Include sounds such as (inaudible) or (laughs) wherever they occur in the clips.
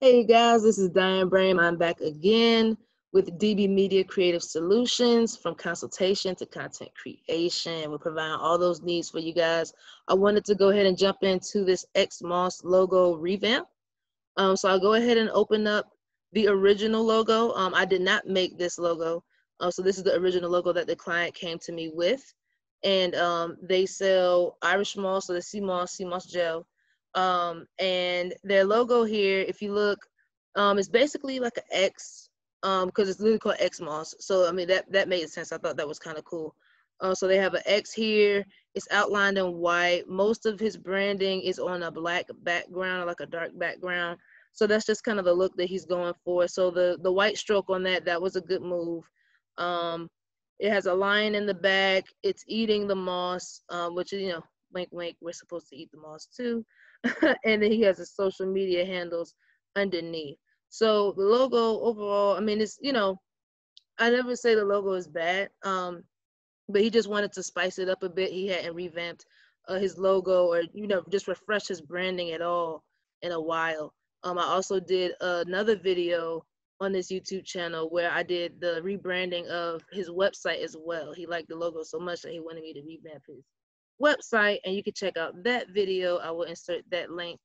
Hey guys, this is Diane Brame. I'm back again with DB Media Creative Solutions from consultation to content creation. We're providing all those needs for you guys. I wanted to go ahead and jump into this XMOSS logo revamp. Um, so I'll go ahead and open up the original logo. Um, I did not make this logo. Uh, so this is the original logo that the client came to me with. And um, they sell Irish moss, so the sea moss, sea moss gel um, and their logo here, if you look, um, is basically like an X, um, because it's literally called X Moss. So I mean that that made sense. I thought that was kind of cool. Uh, so they have an X here. It's outlined in white. Most of his branding is on a black background, like a dark background. So that's just kind of the look that he's going for. So the the white stroke on that, that was a good move. Um, it has a lion in the back. It's eating the moss, um, which you know, wink wink. We're supposed to eat the moss too. (laughs) and then he has his social media handles underneath. So the logo overall, I mean, it's you know, I never say the logo is bad, um, but he just wanted to spice it up a bit. He hadn't revamped uh, his logo or you know just refresh his branding at all in a while. Um, I also did another video on this YouTube channel where I did the rebranding of his website as well. He liked the logo so much that he wanted me to revamp his website and you can check out that video. I will insert that link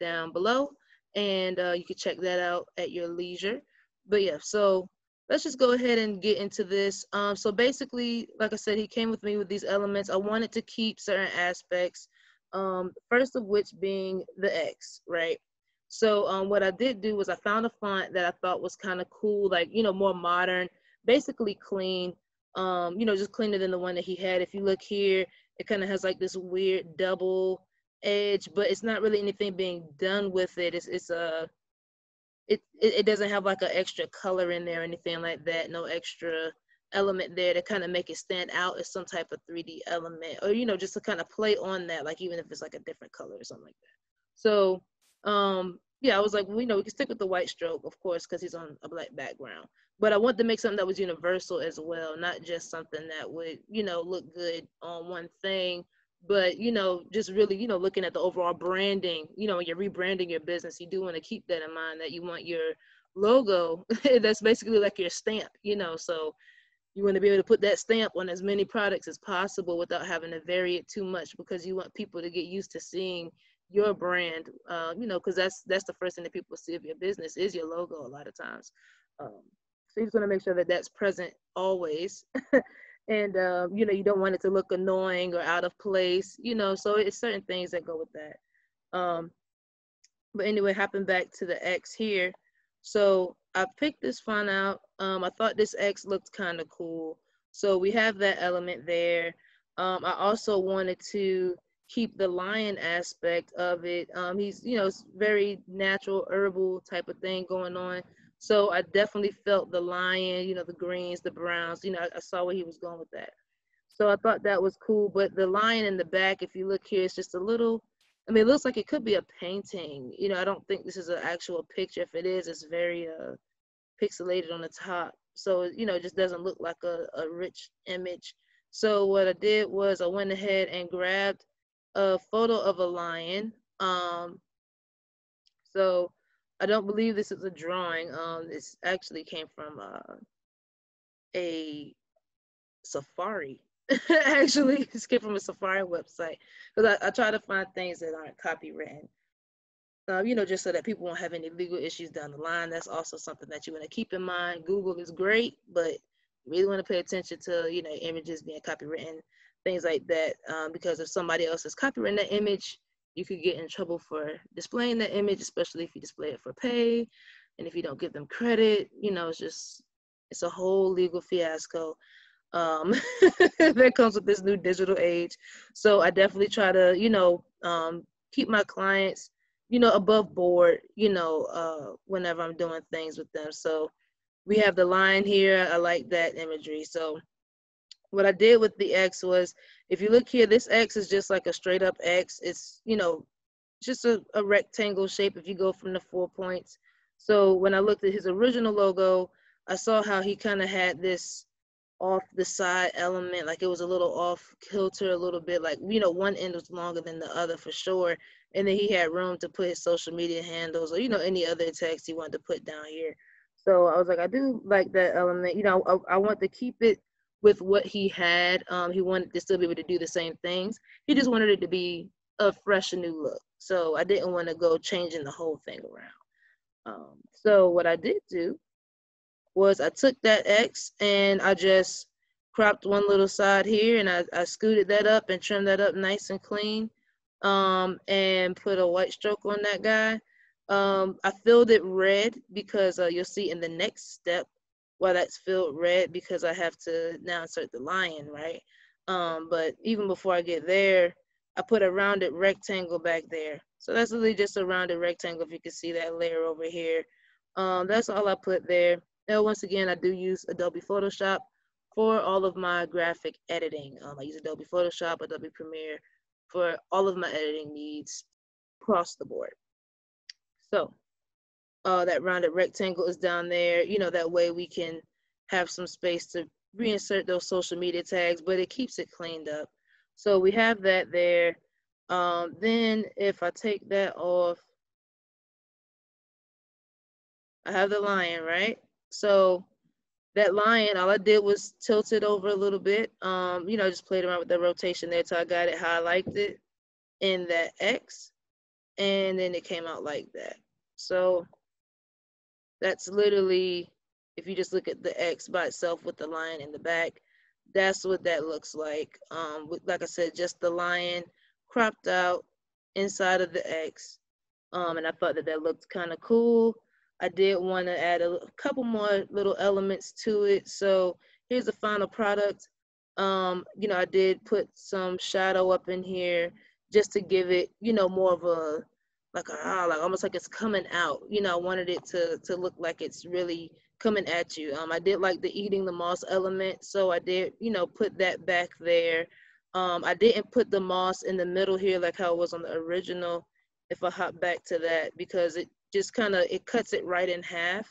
down below and uh, you can check that out at your leisure. But yeah, so let's just go ahead and get into this. Um, so basically, like I said, he came with me with these elements. I wanted to keep certain aspects, um, first of which being the X, right? So um, what I did do was I found a font that I thought was kind of cool, like, you know, more modern, basically clean, um, you know, just cleaner than the one that he had. If you look here, it kind of has like this weird double edge, but it's not really anything being done with it. It's it's a it, it, it doesn't have like an extra color in there or anything like that. No extra element there to kind of make it stand out as some type of 3D element, or you know, just to kind of play on that, like even if it's like a different color or something like that. So um yeah, I was like, well, you know, we can stick with the white stroke, of course, because he's on a black background. But I want to make something that was universal as well, not just something that would, you know, look good on one thing, but you know, just really, you know, looking at the overall branding. You know, when you're rebranding your business, you do want to keep that in mind that you want your logo (laughs) that's basically like your stamp, you know. So you want to be able to put that stamp on as many products as possible without having to vary it too much because you want people to get used to seeing your brand, uh, you know, because that's that's the first thing that people see of your business is your logo a lot of times. Um, so you just want to make sure that that's present always. (laughs) and um, you know, you don't want it to look annoying or out of place, you know. So it's certain things that go with that. Um, but anyway, hopping back to the X here. So I picked this font out. Um, I thought this X looked kind of cool. So we have that element there. Um, I also wanted to keep the lion aspect of it. Um, he's, you know, it's very natural herbal type of thing going on. So I definitely felt the lion, you know, the greens, the browns, you know, I, I saw where he was going with that. So I thought that was cool. But the lion in the back, if you look here, it's just a little, I mean, it looks like it could be a painting. You know, I don't think this is an actual picture. If it is, it's very uh, pixelated on the top. So, you know, it just doesn't look like a, a rich image. So what I did was I went ahead and grabbed a photo of a lion. Um, so I don't believe this is a drawing. Um, this actually came from uh, a safari. (laughs) actually, this came from a safari website because I, I, try to find things that aren't copywritten. Uh, you know, just so that people won't have any legal issues down the line. That's also something that you want to keep in mind. Google is great, but you really want to pay attention to, you know, images being copywritten, things like that. Um, because if somebody else is copywritten that image, you could get in trouble for displaying the image, especially if you display it for pay. And if you don't give them credit, you know, it's just, it's a whole legal fiasco um, (laughs) that comes with this new digital age. So I definitely try to, you know, um, keep my clients, you know, above board, you know, uh, whenever I'm doing things with them. So we have the line here. I like that imagery. So what I did with the X was, if you look here, this X is just like a straight up X. It's, you know, just a, a rectangle shape if you go from the four points. So when I looked at his original logo, I saw how he kind of had this off the side element, like it was a little off kilter, a little bit like, you know, one end was longer than the other for sure. And then he had room to put his social media handles or, you know, any other text he wanted to put down here. So I was like, I do like that element. You know, I, I want to keep it with what he had. Um, he wanted to still be able to do the same things. He just wanted it to be a fresh, new look. So I didn't want to go changing the whole thing around. Um, so what I did do was I took that X and I just cropped one little side here and I, I scooted that up and trimmed that up nice and clean um, and put a white stroke on that guy. Um, I filled it red because uh, you'll see in the next step why that's filled red because I have to now insert the lion, right? Um, but even before I get there, I put a rounded rectangle back there. So that's really just a rounded rectangle if you can see that layer over here. Um, that's all I put there. Now, once again, I do use Adobe Photoshop for all of my graphic editing. Um, I use Adobe Photoshop, Adobe Premiere for all of my editing needs across the board. So uh, that rounded rectangle is down there. You know, that way we can have some space to reinsert those social media tags, but it keeps it cleaned up. So we have that there. Um, then if I take that off, I have the lion, right? So that lion, all I did was tilt it over a little bit. Um, you know, just played around with the rotation there till I got it how I liked it in that X. And then it came out like that. So that's literally, if you just look at the X by itself with the lion in the back, that's what that looks like. Um, like I said, just the lion cropped out inside of the X. Um, and I thought that that looked kind of cool. I did want to add a, couple more little elements to it. So here's the final product. Um, you know, I did put some shadow up in here just to give it, you know, more of a like ah, like almost like it's coming out. You know, I wanted it to to look like it's really coming at you. Um, I did like the eating the moss element, so I did, you know, put that back there. Um, I didn't put the moss in the middle here like how it was on the original. If I hop back to that, because it just kind of it cuts it right in half.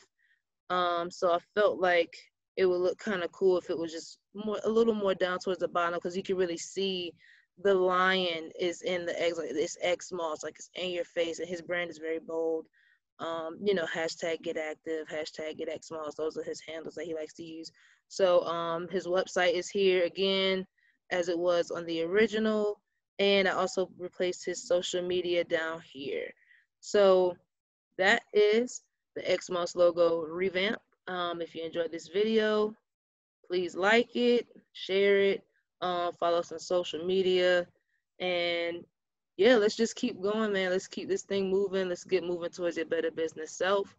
Um, so I felt like it would look kind of cool if it was just more a little more down towards the bottom because you can really see the lion is in the X, like this X moss, like it's in your face, and his brand is very bold. Um, you know, hashtag get active, hashtag get X moss. Those are his handles that he likes to use. So um, his website is here again, as it was on the original, and I also replaced his social media down here. So that is the X moss logo revamp. Um, if you enjoyed this video, please like it, share it, um, follow us on social media. And yeah, let's just keep going, man. Let's keep this thing moving. Let's get moving towards your better business self.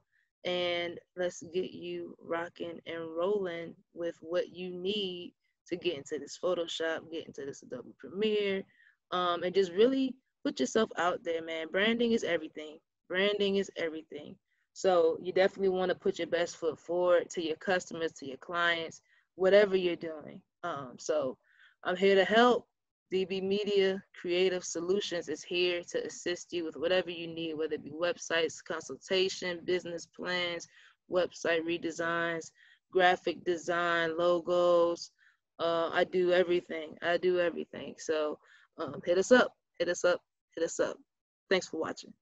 And let's get you rocking and rolling with what you need to get into this Photoshop, get into this Adobe Premiere, um, and just really put yourself out there, man. Branding is everything. Branding is everything. So you definitely want to put your best foot forward to your customers, to your clients, whatever you're doing. Um, so I'm here to help. DB Media Creative Solutions is here to assist you with whatever you need, whether it be websites, consultation, business plans, website redesigns, graphic design, logos. Uh, I do everything. I do everything. So um, hit us up, hit us up, hit us up. Thanks for watching.